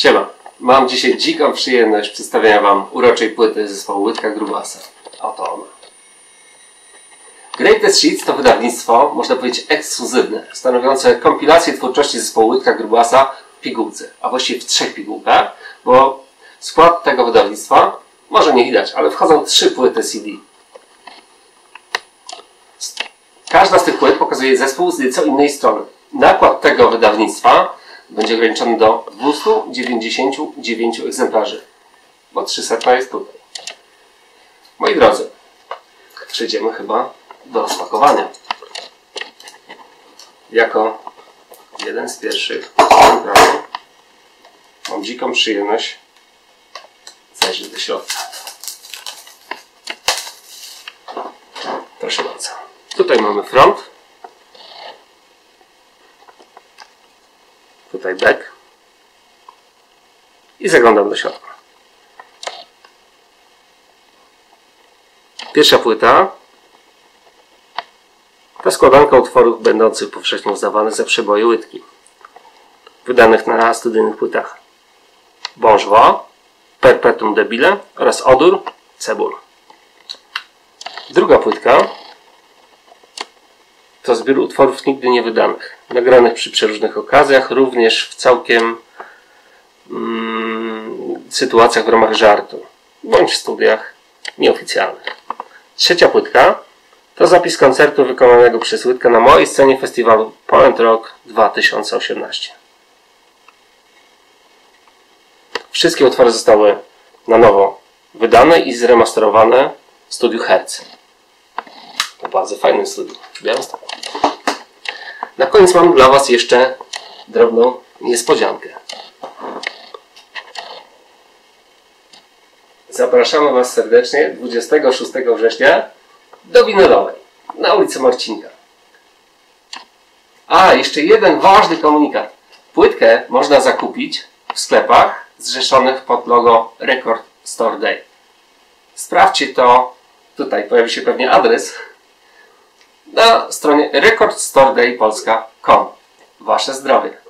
Siema. Mam dzisiaj dziką przyjemność przedstawienia Wam uroczej płyty zespołu Łydka Grubasa. Oto ona. Greatest Sheets to wydawnictwo, można powiedzieć, ekskluzywne, stanowiące kompilację twórczości zespołu Łydka Grubasa w pigułce, a właściwie w trzech pigułkach, bo w skład tego wydawnictwa, może nie widać, ale wchodzą trzy płyty CD. Każda z tych płyt pokazuje zespół z nieco innej strony. Nakład tego wydawnictwa będzie ograniczony do 299 egzemplarzy, bo 300 jest tutaj. Moi drodzy, przejdziemy chyba do rozpakowania. Jako jeden z pierwszych egzemplarzy mam dziką przyjemność zajrzeć do środka. Proszę bardzo. Tutaj mamy front. Tutaj back. I zaglądam do środka. Pierwsza płyta to składanka utworów będących powszechnie uznawanych za przeboje łydki. Wydanych na studyjnych płytach Bonjour, Perpetuum Debile oraz Odór, Cebul. Druga płytka to zbiór utworów nigdy nie wydanych, nagranych przy przeróżnych okazjach, również w całkiem mm, sytuacjach w ramach żartu, bądź w studiach nieoficjalnych. Trzecia płytka to zapis koncertu wykonanego przez Łydkę na mojej scenie festiwalu Poland Rock 2018. Wszystkie utwory zostały na nowo wydane i zremasterowane w studiu Hertz. Bardzo fajnym studiu w Białymstoku. Na koniec mam dla Was jeszcze drobną niespodziankę. Zapraszamy Was serdecznie 26 września do Winelowej na ulicy Marcinka. A, jeszcze jeden ważny komunikat. Płytkę można zakupić w sklepach zrzeszonych pod logo Record Store Day. Sprawdźcie to, tutaj pojawi się pewnie adres, na stronie recordstoredaypolska.com. Wasze zdrowie.